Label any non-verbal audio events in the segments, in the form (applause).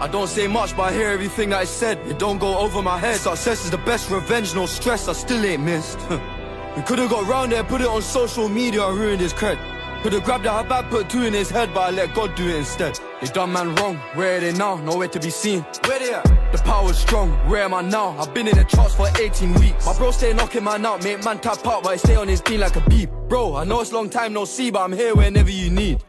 I don't say much, but I hear everything that is said. It don't go over my head. Success is the best revenge, no stress, I still ain't missed. (laughs) we could've got round there, put it on social media, and ruined his cred. Could've grabbed a habab, put two in his head, but I let God do it instead. They done man wrong, where are they now? Nowhere to be seen. Where they at? The power's strong, where am I now? I've been in the charts for 18 weeks. My bro stay knocking man out, make man tap out, but I stay on his team like a beep. Bro, I know it's long time no see, but I'm here whenever you need.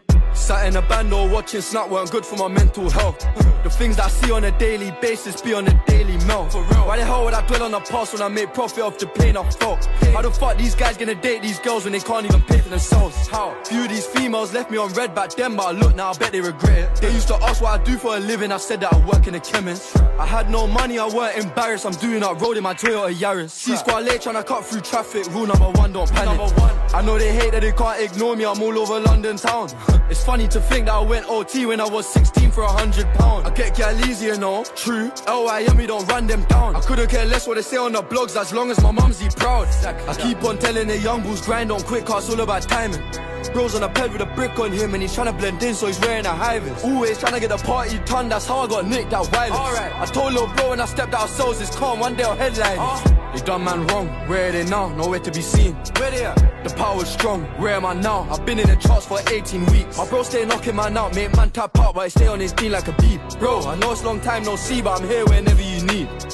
Sat in a band or watching Snap weren't good for my mental health. The things that I see on a daily basis be on a daily melt. For real. Why the hell would I dwell on the past when I make profit off the pain I felt? How the fuck these guys gonna date these girls when they can't even pay for themselves? How? Few of these females left me on red back then, but I look now, I bet they regret it. They used to ask what I do for a living, I said that I work in a chemist. I had no money, I weren't embarrassed, I'm doing up road in my Toyota Yaris. C squad late trying to cut through traffic, rule number one, don't panic. Number one. I know they hate that they can't ignore me, I'm all over London town. (laughs) It's funny to think that I went OT when I was 16 for a hundred pound. I get gal easy, you know, true. LIM, we don't run them down. I couldn't care less what they say on the blogs as long as my mumsy proud. I keep on telling the young bulls grind on quick, cause all about timing. Bro's on a ped with a brick on him and he's trying to blend in so he's wearing a high vis. Always trying to get the party done, that's how I got nicked that wireless. Alright, I told little bro when I stepped out of souls, it's calm, one day I'll headline. Uh, they done man wrong, where are they now? Nowhere to be seen. Where they at? The power's strong, where am I now? I've been in the charts for 18 weeks. My bro stay knocking man out, make man tap out, but I stay on his team like a beep. Bro, I know it's long time no see, but I'm here whenever you.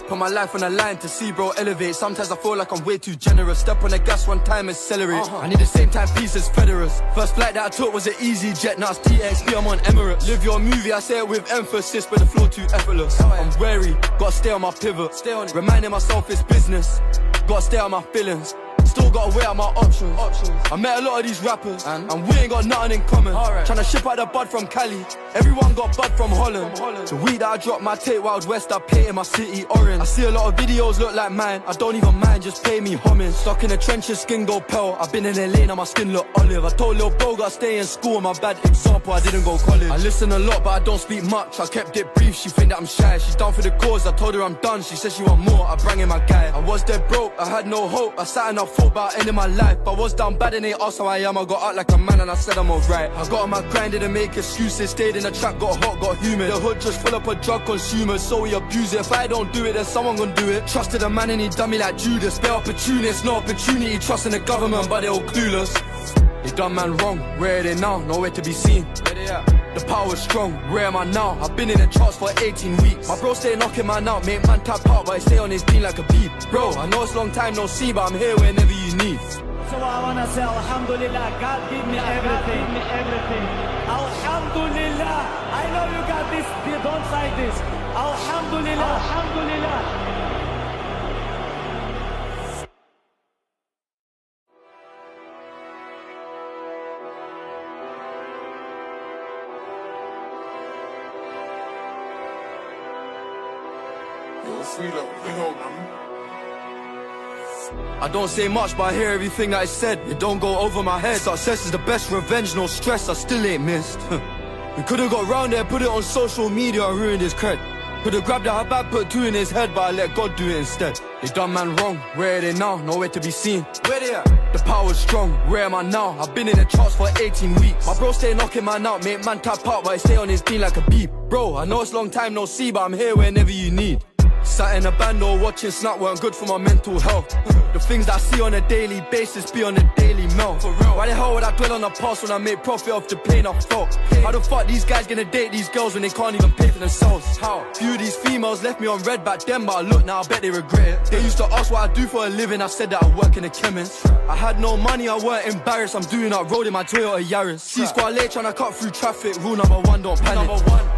Put my life on the line to see bro elevate. Sometimes I feel like I'm way too generous. Step on the gas one time, accelerate. Uh -huh. I need the same time piece as Federers. First flight that I took was an easy jet, now it's TXP, I'm on Emirates. Live your movie, I say it with emphasis, but the flow too effortless. I'm wary, gotta stay on my pivot. Stay on it. Reminding myself it's business. Gotta stay on my feelings. Still gotta weigh out my options. options. I met a lot of these rappers, and, and we ain't got nothing in common. Right. Tryna ship out the bud from Cali. Everyone got bud from Holland. from Holland. The weed that I dropped my tape Wild West, I painted my city orange. I see a lot of videos look like mine. I don't even mind, just pay me homage. Stuck in the trenches, skin go pale. I've been in the lane, and my skin look olive. I told little bro, gotta stay in school. My bad example, I didn't go college. I listen a lot, but I don't speak much. I kept it brief, she think that I'm shy. She's down for the cause, I told her I'm done. She said she want more, I bring in my guy. I was dead broke, I had no hope. I sat and I thought about ending my life. I was down bad and they asked how I am. I got out like a man and I said I'm alright. I got on my grind, didn't make excuses. Stayed in the trap, got hot, got humid. The hood just full up of drug consumers, so we abuse it. If I don't do it, then someone gonna do it. Trusted a man and he done me like Judas. They're opportunists, no opportunity. Trusting the government, but they all clueless. They done man wrong, where are they now? Nowhere to be seen. Where they at? The power's strong, where am I now? I've been in the charts for 18 weeks. My bro stay knocking man out, make man tap out, but I stay on his team like a beep. Bro, I know it's long time no see, but I'm here whenever you need. So I wanna say Alhamdulillah, God give me everything. Give me everything. Alhamdulillah. I know you got this, don't say this. Alhamdulillah. Alhamdulillah. I don't say much, but I hear everything that is said. It don't go over my head. Success is the best revenge, no stress, I still ain't missed. (laughs) we could've got round there, put it on social media, and ruined his cred. Could've grabbed a habab, put two in his head, but I let God do it instead. They done man wrong, where are they now? Nowhere to be seen. Where they at? The power's strong, where am I now? I've been in the charts for 18 weeks. My bro stay knocking man out, make man tap out, but I stay on his team like a beep. Bro, I know it's long time no see, but I'm here whenever you need. Sat in a band or watching Snap weren't good for my mental health. (laughs) The things that I see on a daily basis be on a daily melt. Why the hell would I dwell on the past when I make profit off the pain I felt? How the fuck these guys gonna date these girls when they can't even pay for themselves? How? Few of these females left me on red back then, but I look now, I bet they regret it. They used to ask what I do for a living, I said that I work in a chemist. I had no money, I weren't embarrassed, I'm doing up road in my Toyota Yaris. C squad late trying to cut through traffic, rule number one, don't panic.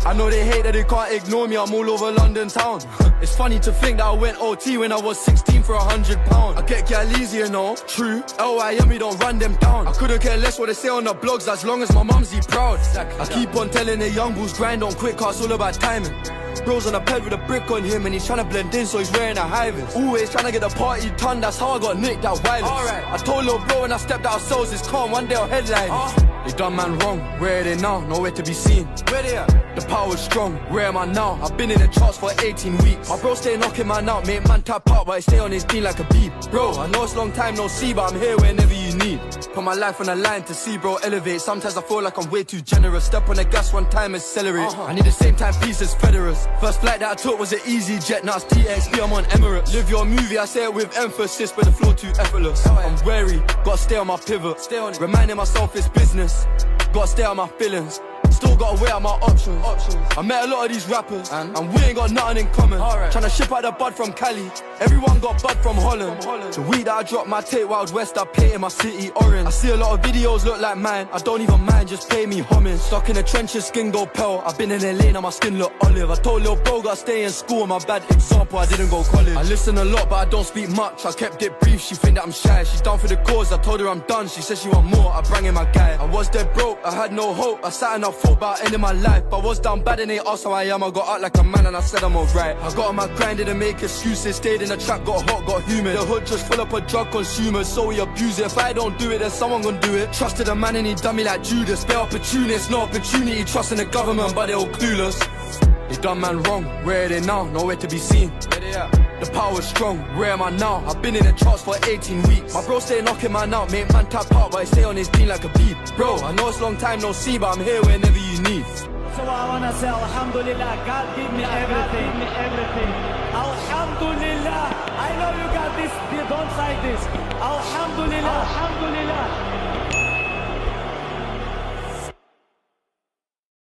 I know they hate that they can't ignore me, I'm all over London town. (laughs) It's funny to think that I went OT when I was 16 for a hundred pounds. I get gal easy, you know, true. LIM, we don't run them down. I couldn't care less what they say on the blogs as long as my mumsy proud. I keep on telling the young bulls grind on quick, cause all about timing. Bro's on a ped with a brick on him and he's trying to blend in so he's wearing a high vis. Always trying to get the party done, that's how I got nicked that wireless. Alright. I told little bro when I stepped out of souls, it's calm, one day I'll headline. Uh. They done man wrong, where are they now? Nowhere to be seen. Where they at? The power's strong, where am I now? I've been in the charts for 18 weeks. My bro stay knocking man out, make man tap out, but I stay on his team like a beep. Bro, I know it's long time no see, but I'm here whenever you need. Put my life on the line to see bro elevate. Sometimes I feel like I'm way too generous. Step on the gas one time, accelerate. Uh-huh. I need the same time piece as Federers. First flight that I took was an easyJet, now it's TXP, I'm on Emirates. Live your movie, I say it with emphasis, but the flow too effortless. I'm wary, gotta stay on my pivot. Stay on it. Reminding myself it's business. Gotta stay on my feelings. Gotta weigh out my options. options. I met a lot of these rappers, and, and we ain't got nothing in common. Right. Trying to ship out the bud from Cali. Everyone got bud from Holland. from Holland. The weed that I dropped my tape Wild West, I painted my city orange. I see a lot of videos look like mine. I don't even mind, just pay me homage. Stuck in the trenches, skin go pale. I've been in LA, now my skin look olive. I told little bro, got stay in school. My bad example, I didn't go college. I listen a lot, but I don't speak much. I kept it brief, she think that I'm shy. She's down for the cause, I told her I'm done. She said she want more, I bring in my guy. I was dead broke, I had no hope. I sat and I thought about ending my life. I was down bad and they asked how I am. I got out like a man and I said I'm alright. I got on my grind, didn't make excuses. Stayed in the trap, got hot, got humid. The hood just full up of drug consumers, so we abuse it. If I don't do it, then someone gonna do it. Trusted a man and he done me like Judas. They're opportunists, no opportunity. Trusting the government, but they're all clueless. They done man wrong, where are they now? Nowhere to be seen. Where they at? The power's strong, where am I now? I've been in the charts for 18 weeks. My bro stay knocking man out, make man tap out, but I stay on his team like a beat. Bro, I know it's long time no see, but I'm here whenever you. So I wanna say Alhamdulillah, God give me everything. God give me everything. Alhamdulillah. I know you got this, don't say this. Alhamdulillah. Alhamdulillah.